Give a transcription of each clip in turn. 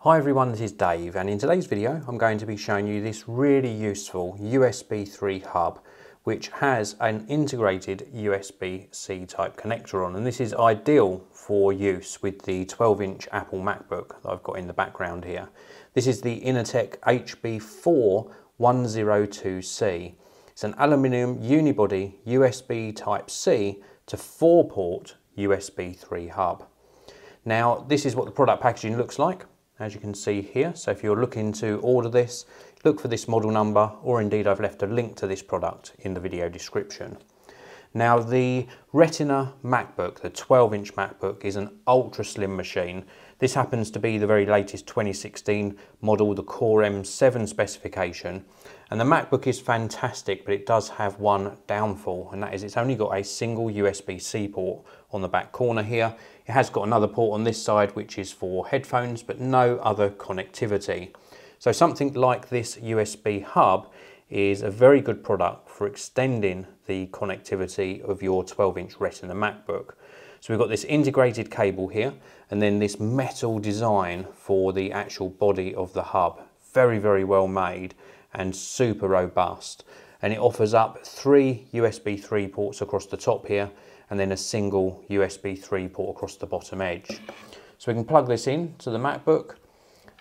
Hi everyone, this is Dave and in today's video I'm going to be showing you this really useful USB 3 hub which has an integrated USB-C type connector on and this is ideal for use with the 12 inch Apple MacBook that I've got in the background here. This is the Inateck HB4 102C. It's an aluminium unibody USB type C to 4 port USB 3 hub. Now this is what the product packaging looks like as you can see here. So if you're looking to order this, look for this model number, or indeed I've left a link to this product in the video description. Now the Retina MacBook, the 12 inch MacBook, is an ultra slim machine. This happens to be the very latest 2016 model, the Core M7 specification. And the MacBook is fantastic, but it does have one downfall, and that is it's only got a single USB-C port on the back corner here. It has got another port on this side, which is for headphones, but no other connectivity. So something like this USB hub is a very good product for extending the connectivity of your 12 inch Retina MacBook. So we've got this integrated cable here and then this metal design for the actual body of the hub. Very, very well made and super robust. And it offers up three USB 3 ports across the top here and then a single USB 3 port across the bottom edge. So we can plug this in to the MacBook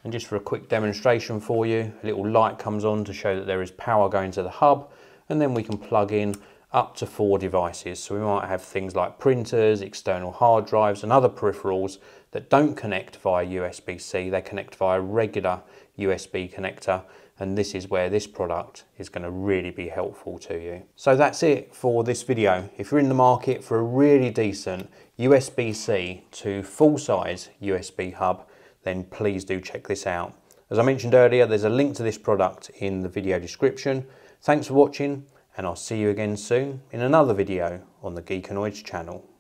and just for a quick demonstration for you, a little light comes on to show that there is power going to the hub and then we can plug in up to four devices. So we might have things like printers, external hard drives and other peripherals that don't connect via USB-C, they connect via regular USB connector and this is where this product is going to really be helpful to you. So that's it for this video. If you're in the market for a really decent USB-C to full-size USB hub, then please do check this out. As I mentioned earlier, there's a link to this product in the video description. Thanks for watching, and I'll see you again soon in another video on the Geekanoids channel.